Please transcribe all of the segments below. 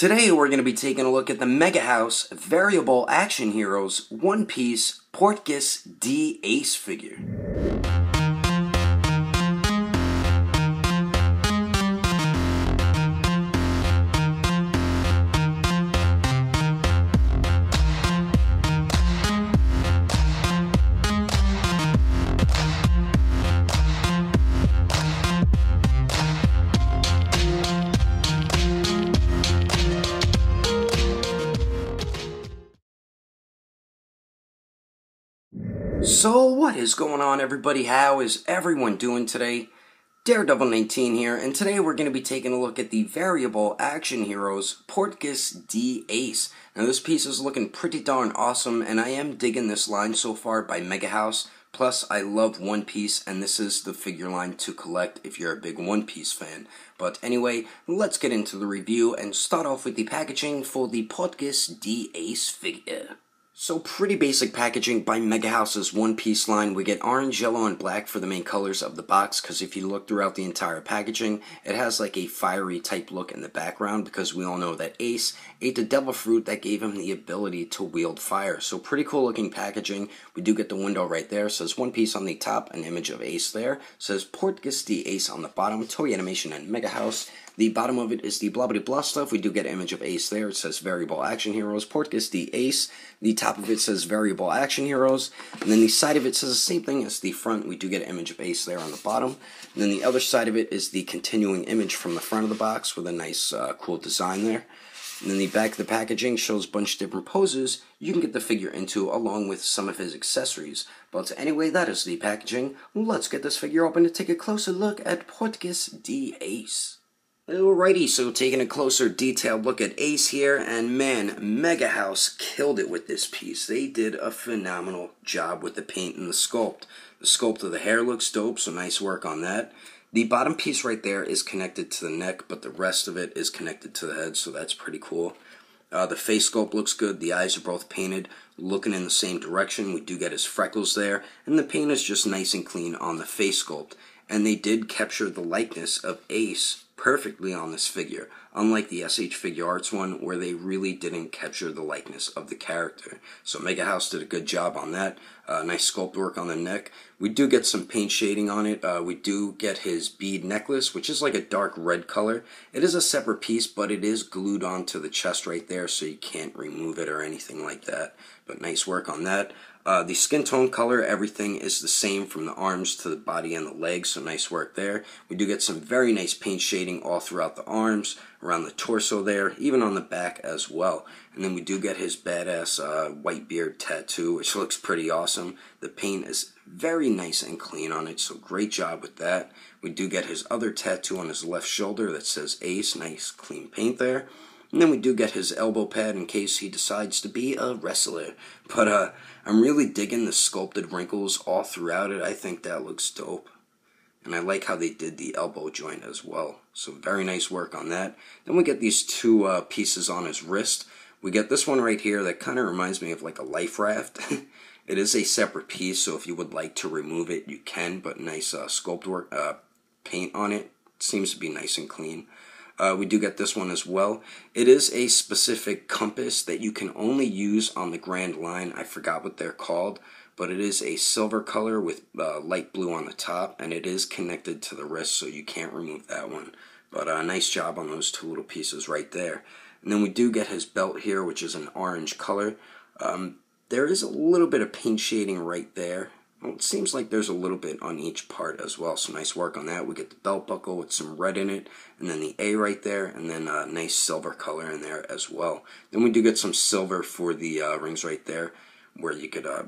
Today we're going to be taking a look at the Mega House Variable Action Heroes One Piece Portgas D Ace figure. So, what is going on, everybody? How is everyone doing today? Daredevil 19 here, and today we're going to be taking a look at the Variable Action Heroes Portgas D Ace. Now, this piece is looking pretty darn awesome, and I am digging this line so far by Mega House. Plus, I love One Piece, and this is the figure line to collect if you're a big One Piece fan. But anyway, let's get into the review and start off with the packaging for the Portgas D Ace figure. So pretty basic packaging by Mega House's One Piece line. We get orange, yellow, and black for the main colors of the box because if you look throughout the entire packaging, it has like a fiery type look in the background because we all know that Ace ate the devil fruit that gave him the ability to wield fire. So pretty cool looking packaging. We do get the window right there. It says One Piece on the top, an image of Ace there. It says Portgas D Ace on the bottom, Toei Animation and Mega House. The bottom of it is the blah blah blah stuff. We do get an image of Ace there. It says Variable Action Heroes. Portgas D Ace. The top of it says Variable Action Heroes. And then the side of it says the same thing as the front. We do get an image of Ace there on the bottom. And then the other side of it is the continuing image from the front of the box with a nice, uh, cool design there. And then the back of the packaging shows a bunch of different poses you can get the figure into along with some of his accessories. But anyway, that is the packaging. Let's get this figure open to take a closer look at Portgas D Ace. Alrighty, so taking a closer detailed look at Ace here, and man, Mega House killed it with this piece. They did a phenomenal job with the paint and the sculpt. The sculpt of the hair looks dope, so nice work on that. The bottom piece right there is connected to the neck, but the rest of it is connected to the head, so that's pretty cool. Uh, the face sculpt looks good. The eyes are both painted, looking in the same direction. We do get his freckles there, and the paint is just nice and clean on the face sculpt. And they did capture the likeness of Ace perfectly on this figure, unlike the SH Figuarts one where they really didn't capture the likeness of the character. So Mega House did a good job on that. Uh, nice sculpt work on the neck. We do get some paint shading on it. Uh, we do get his bead necklace, which is like a dark red color. It is a separate piece, but it is glued onto the chest right there, so you can't remove it or anything like that. But nice work on that. Uh, the skin tone color, everything is the same from the arms to the body and the legs, so nice work there. We do get some very nice paint shading all throughout the arms, around the torso there, even on the back as well. And then we do get his badass uh, Whitebeard tattoo, which looks pretty awesome. The paint is very nice and clean on it, so great job with that. We do get his other tattoo on his left shoulder that says Ace, nice clean paint there. And then we do get his elbow pad in case he decides to be a wrestler. But uh, I'm really digging the sculpted wrinkles all throughout it. I think that looks dope. And I like how they did the elbow joint as well. So very nice work on that. Then we get these two uh, pieces on his wrist. We get this one right here that kind of reminds me of like a life raft. it is a separate piece, so if you would like to remove it, you can. But nice uh, sculpt work, uh, paint on it. Seems to be nice and clean. Uh, we do get this one as well. It is a specific compass that you can only use on the Grand Line. I forgot what they're called, but it is a silver color with uh, light blue on the top, and it is connected to the wrist, so you can't remove that one. But a uh, nice job on those two little pieces right there. And then we do get his belt here, which is an orange color. Um, there is a little bit of paint shading right there. Well, it seems like there's a little bit on each part as well, so nice work on that. We get the belt buckle with some red in it, and then the A right there, and then a nice silver color in there as well. Then we do get some silver for the uh, rings right there, where you could uh,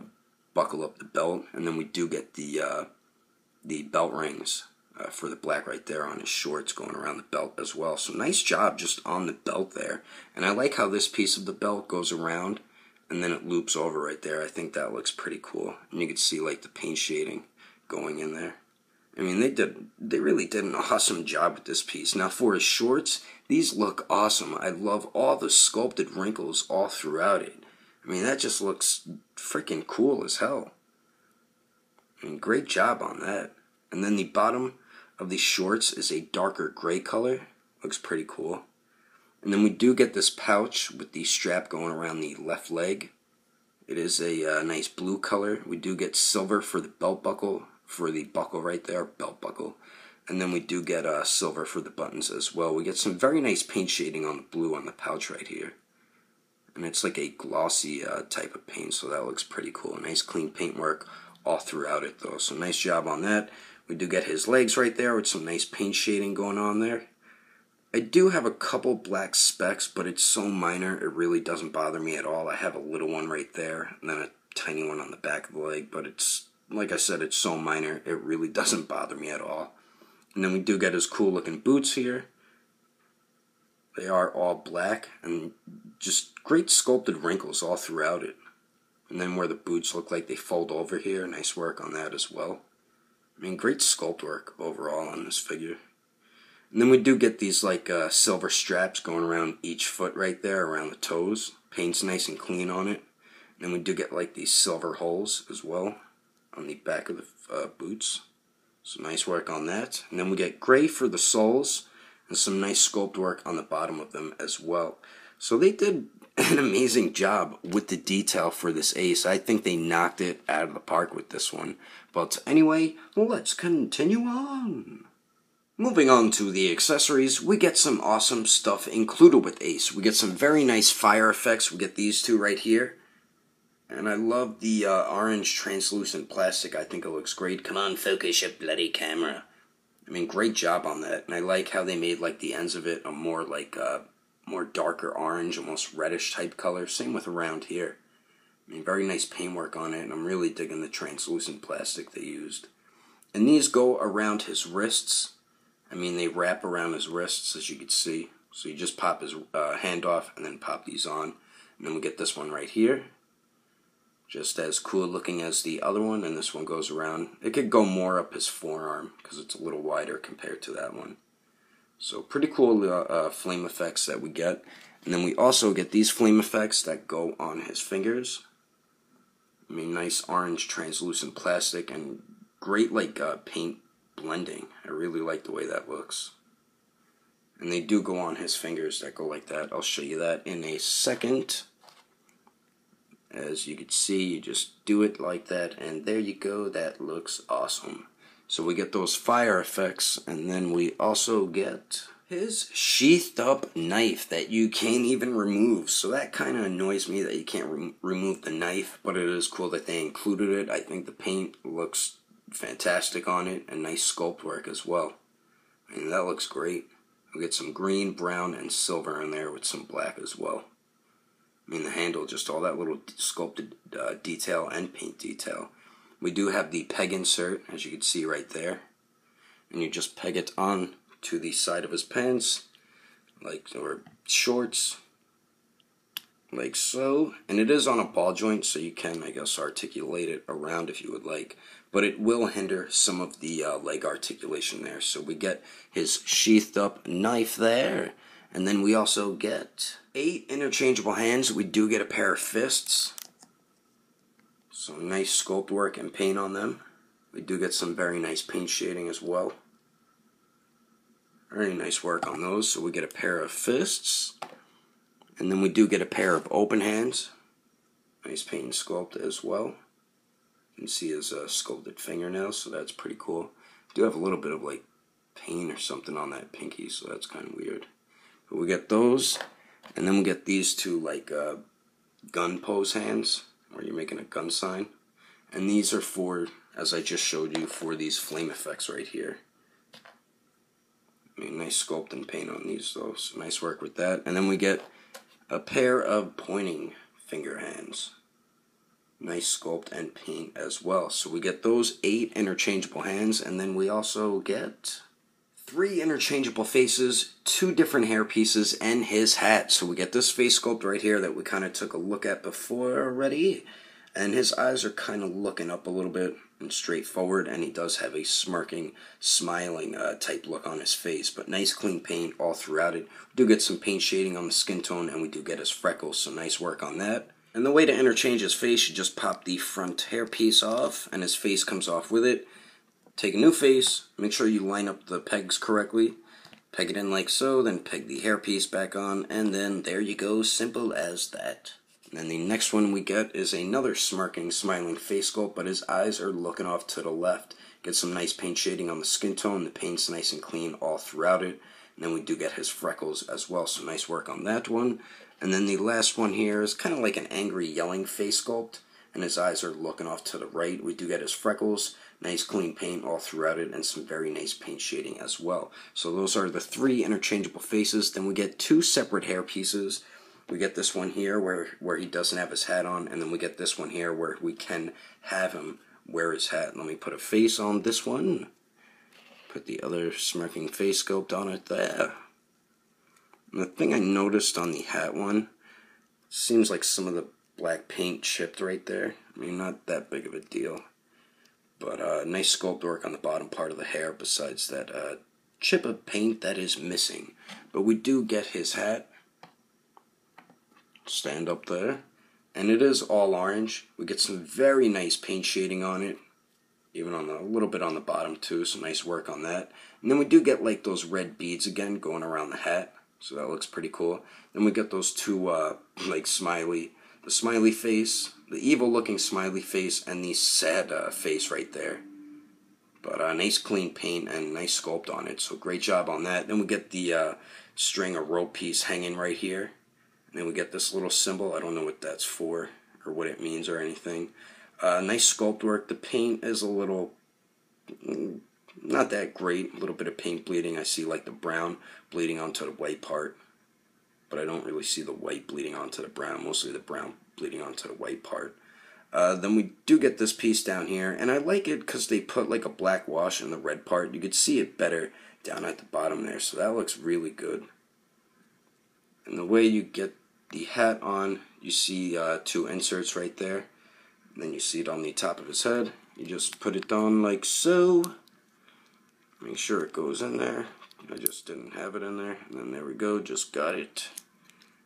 buckle up the belt, and then we do get the uh, the belt rings uh, for the black right there on his shorts going around the belt as well. So nice job just on the belt there, and I like how this piece of the belt goes around and then it loops over right there. I think that looks pretty cool. And you can see like the paint shading going in there. I mean, they did, they really did an awesome job with this piece. Now for his shorts, these look awesome. I love all the sculpted wrinkles all throughout it. I mean, that just looks freaking cool as hell. I mean, great job on that. And then the bottom of the shorts is a darker gray color. Looks pretty cool. And then we do get this pouch with the strap going around the left leg. It is a uh, nice blue color. We do get silver for the belt buckle, for the buckle right there, belt buckle. And then we do get uh, silver for the buttons as well. We get some very nice paint shading on the blue on the pouch right here. And it's like a glossy uh, type of paint, so that looks pretty cool. Nice clean paint work all throughout it though. So nice job on that. We do get his legs right there with some nice paint shading going on there. I do have a couple black specks, but it's so minor, it really doesn't bother me at all. I have a little one right there, and then a tiny one on the back of the leg, but it's, like I said, it's so minor, it really doesn't bother me at all. And then we do get his cool looking boots here. They are all black and just great sculpted wrinkles all throughout it. And then where the boots look like they fold over here, nice work on that as well. I mean, great sculpt work overall on this figure. And then we do get these like uh, silver straps going around each foot right there, around the toes. Paint's nice and clean on it. And then we do get like these silver holes as well on the back of the uh, boots. So nice work on that. And then we get gray for the soles and some nice sculpt work on the bottom of them as well. So they did an amazing job with the detail for this ace. I think they knocked it out of the park with this one. But anyway, let's continue on. Moving on to the accessories, we get some awesome stuff included with Ace. We get some very nice fire effects. We get these two right here. And I love the uh, orange translucent plastic. I think it looks great. Come on, focus your bloody camera. I mean, great job on that. And I like how they made like the ends of it a more like uh, more darker orange, almost reddish type color. Same with around here. I mean, very nice paintwork on it, and I'm really digging the translucent plastic they used. And these go around his wrists. I mean, they wrap around his wrists, as you can see. So you just pop his uh, hand off and then pop these on. And then we get this one right here. Just as cool looking as the other one, and this one goes around. It could go more up his forearm, because it's a little wider compared to that one. So pretty cool uh, uh, flame effects that we get. And then we also get these flame effects that go on his fingers. I mean, nice orange translucent plastic and great like uh, paint blending. I really like the way that looks. And they do go on his fingers that go like that. I'll show you that in a second. As you can see, you just do it like that, and there you go. That looks awesome. So we get those fire effects, and then we also get his sheathed up knife that you can't even remove. So that kind of annoys me that you can't re remove the knife, but it is cool that they included it. I think the paint looks fantastic on it and nice sculpt work as well. I mean, that looks great. We get some green, brown, and silver in there with some black as well. I mean, the handle, just all that little sculpted uh, detail and paint detail. We do have the peg insert, as you can see right there. And you just peg it on to the side of his pants, like or shorts, like so. And it is on a ball joint, so you can, I guess, articulate it around if you would like. But it will hinder some of the uh, leg articulation there. So we get his sheathed up knife there. And then we also get eight interchangeable hands. We do get a pair of fists. Some nice sculpt work and paint on them. We do get some very nice paint shading as well. Very nice work on those. So we get a pair of fists. And then we do get a pair of open hands. Nice paint and sculpt as well. Can see his uh, sculpted fingernails, so that's pretty cool. Do have a little bit of like paint or something on that pinky, so that's kind of weird. But we get those, and then we get these two like uh, gun pose hands, where you're making a gun sign. And these are for, as I just showed you, for these flame effects right here. I mean, nice sculpt and paint on these, though. So nice work with that. And then we get a pair of pointing finger hands. Nice sculpt and paint as well. So we get those eight interchangeable hands, and then we also get three interchangeable faces, two different hair pieces, and his hat. So we get this face sculpt right here that we kind of took a look at before already. And his eyes are kind of looking up a little bit and straightforward, and he does have a smirking, smiling uh, type look on his face. But nice clean paint all throughout it. We do get some paint shading on the skin tone, and we do get his freckles, so nice work on that. And the way to interchange his face, you just pop the front hair piece off, and his face comes off with it. Take a new face, make sure you line up the pegs correctly, Peg it in like so, then peg the hairpiece back on, and then there you go, simple as that. And the next one we get is another smirking, smiling face sculpt, but his eyes are looking off to the left. Get some nice paint shading on the skin tone. The paint's nice and clean all throughout it. And then we do get his freckles as well, so nice work on that one. And then the last one here is kind of like an angry yelling face sculpt, and his eyes are looking off to the right. We do get his freckles, nice clean paint all throughout it, and some very nice paint shading as well. So those are the three interchangeable faces. Then we get two separate hair pieces we get this one here where, where he doesn't have his hat on, and then we get this one here where we can have him wear his hat. Let me put a face on this one. Put the other smirking face sculpt on it there. And the thing I noticed on the hat one, seems like some of the black paint chipped right there. I mean, not that big of a deal. But uh, nice sculpt work on the bottom part of the hair besides that uh, chip of paint that is missing. But we do get his hat stand up there. And it is all orange. We get some very nice paint shading on it. Even on the, a little bit on the bottom too, some nice work on that. And then we do get like those red beads again going around the hat. So that looks pretty cool. Then we get those two uh, like smiley, the smiley face, the evil looking smiley face, and the sad uh, face right there. But uh, nice clean paint and nice sculpt on it. So great job on that. Then we get the uh, string or rope piece hanging right here. And then we get this little symbol. I don't know what that's for or what it means or anything. Uh, nice sculpt work. The paint is a little, not that great. A little bit of paint bleeding. I see like the brown bleeding onto the white part. But I don't really see the white bleeding onto the brown. Mostly the brown bleeding onto the white part. Uh, then we do get this piece down here. And I like it because they put like a black wash in the red part. You could see it better down at the bottom there. So that looks really good. And the way you get the hat on, you see uh, two inserts right there. And then you see it on the top of his head. You just put it on like so. Make sure it goes in there. I just didn't have it in there. And then there we go, just got it.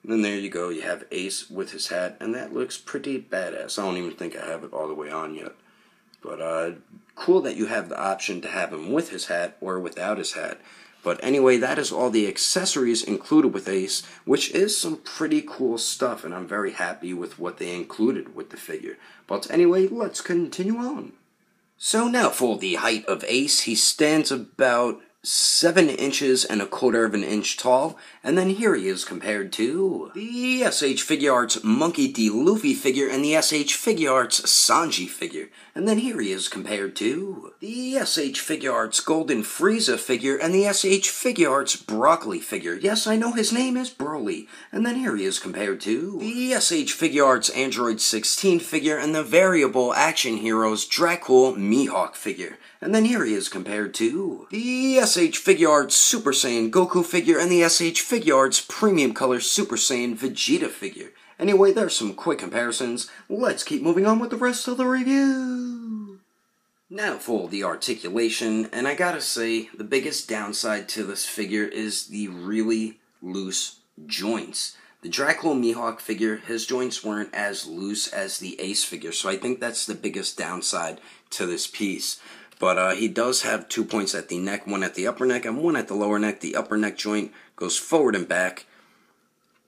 And then there you go, you have Ace with his hat, and that looks pretty badass. I don't even think I have it all the way on yet. But uh, cool that you have the option to have him with his hat or without his hat. But anyway, that is all the accessories included with Ace, which is some pretty cool stuff, and I'm very happy with what they included with the figure. But anyway, let's continue on. So now for the height of Ace, he stands about seven inches and a quarter of an inch tall, and then here he is compared to the SH Figuarts Monkey D. Luffy figure and the SH Figuarts Sanji figure, and then here he is compared to the SH Figuarts Golden Frieza figure and the SH Figuarts Broccoli figure. Yes, I know his name is Broly, and then here he is compared to the SH Figuarts Android 16 figure and the Variable Action Heroes Dracule Mihawk figure. And then here he is compared to the SH Figuarts Super Saiyan Goku figure and the SH Figuarts Premium Color Super Saiyan Vegeta figure. Anyway, there's some quick comparisons. Let's keep moving on with the rest of the review. Now for the articulation, and I gotta say, the biggest downside to this figure is the really loose joints. The Dracule Mihawk figure, his joints weren't as loose as the Ace figure, so I think that's the biggest downside to this piece. But uh, he does have two points at the neck, one at the upper neck and one at the lower neck. The upper neck joint goes forward and back,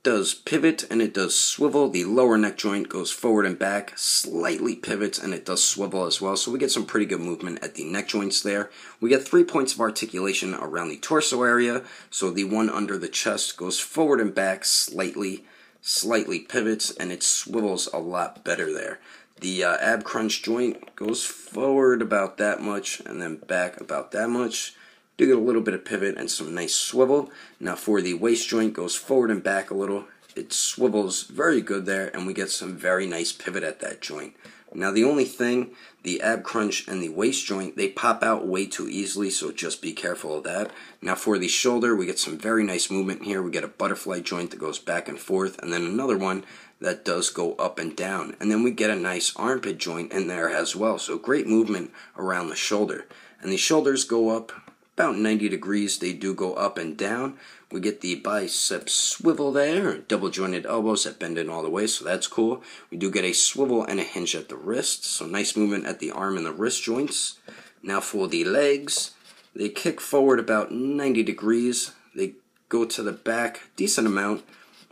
does pivot and it does swivel. The lower neck joint goes forward and back, slightly pivots and it does swivel as well. So we get some pretty good movement at the neck joints there. We get three points of articulation around the torso area. So the one under the chest goes forward and back slightly, slightly pivots and it swivels a lot better there. The uh, ab crunch joint goes forward about that much and then back about that much. Do get a little bit of pivot and some nice swivel. Now for the waist joint goes forward and back a little. It swivels very good there and we get some very nice pivot at that joint. Now the only thing, the ab crunch and the waist joint, they pop out way too easily, so just be careful of that. Now for the shoulder, we get some very nice movement here. We get a butterfly joint that goes back and forth, and then another one that does go up and down. And then we get a nice armpit joint in there as well. So great movement around the shoulder. And the shoulders go up about 90 degrees. They do go up and down. We get the bicep swivel there, double jointed elbows that bend in all the way, so that's cool. We do get a swivel and a hinge at the wrist, so nice movement at the arm and the wrist joints. Now for the legs, they kick forward about 90 degrees. they go to the back decent amount,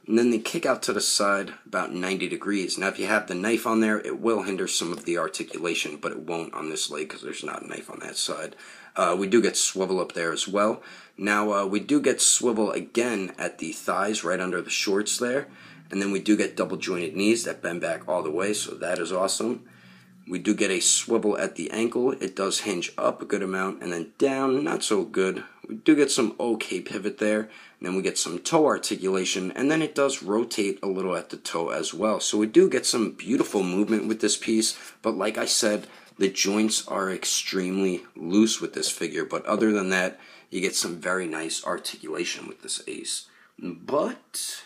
and then they kick out to the side about 90 degrees. Now, if you have the knife on there, it will hinder some of the articulation, but it won't on this leg because there's not a knife on that side. Uh, we do get swivel up there as well. Now, uh, we do get swivel again at the thighs right under the shorts there. And then we do get double jointed knees that bend back all the way, so that is awesome. We do get a swivel at the ankle. It does hinge up a good amount and then down, not so good. We do get some okay pivot there. And then we get some toe articulation and then it does rotate a little at the toe as well. So we do get some beautiful movement with this piece. But like I said, the joints are extremely loose with this figure. But other than that, you get some very nice articulation with this ace. But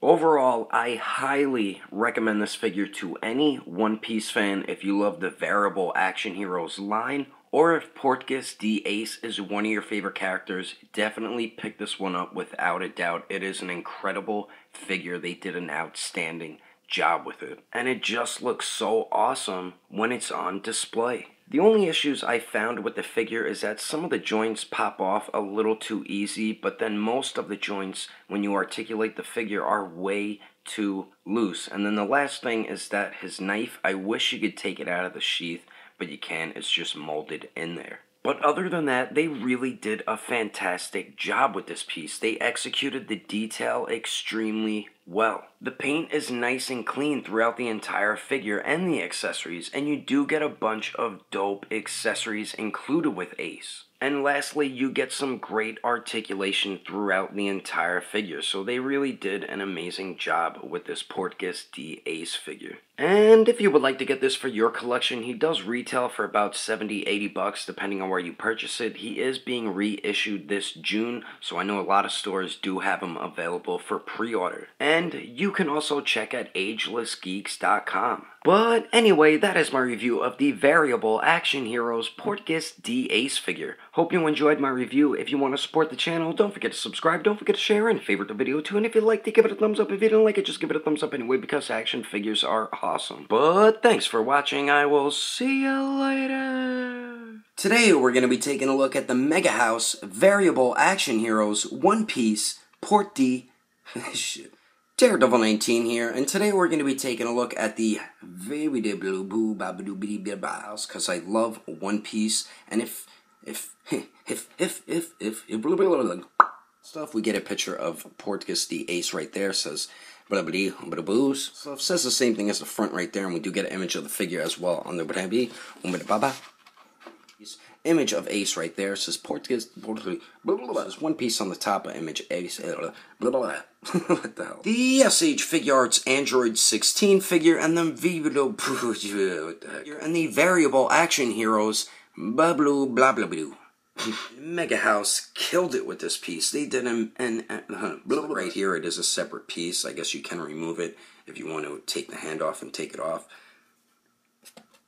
Overall, I highly recommend this figure to any One Piece fan if you love the variable action heroes line, or if Portgas D Ace is one of your favorite characters, definitely pick this one up without a doubt. It is an incredible figure. They did an outstanding job with it. And it just looks so awesome when it's on display. The only issues I found with the figure is that some of the joints pop off a little too easy, but then most of the joints, when you articulate the figure, are way too loose. And then the last thing is that his knife, I wish you could take it out of the sheath, but you can't, it's just molded in there. But other than that, they really did a fantastic job with this piece. They executed the detail extremely well. The paint is nice and clean throughout the entire figure and the accessories, and you do get a bunch of dope accessories included with Ace. And lastly, you get some great articulation throughout the entire figure, so they really did an amazing job with this Portgas D Ace figure. And if you would like to get this for your collection, he does retail for about 70, 80 bucks depending on where you purchase it. He is being reissued this June, so I know a lot of stores do have him available for pre-order. And you can also check at agelessgeeks.com. But anyway, that is my review of the Variable Action Heroes Portgas D Ace figure. Hope you enjoyed my review. If you want to support the channel, don't forget to subscribe, don't forget to share, and favorite the video too. And if you liked it, give it a thumbs up. If you didn't like it, just give it a thumbs up anyway because action figures are awesome. But thanks for watching. I will see you later. Today we're going to be taking a look at the Mega House Variable Action Heroes One Piece Port D. Shit. Daredevil 19 here, and today we're going to be taking a look at the very blue boo because I love One Piece, and if if if if if if if stuff, we get a picture of Portgas D Ace right there says blah blah blah boos. It says the same thing as the front right there, and we do get an image of the figure as well on the blah blah blah image of Ace right there. It says Portuguese. There's one piece on the top of image Ace. Eh, blah, blah, blah. what the hell? The SH Figuarts Android 16 figure and the Vivido what the heck? And the Variable Action Heroes blah blah blah blah blah. Mega House killed it with this piece. They did an, an, an right here. It is a separate piece. I guess you can remove it if you want to take the hand off and take it off.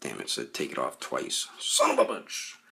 Damn it, said take it off twice. Son of a bitch.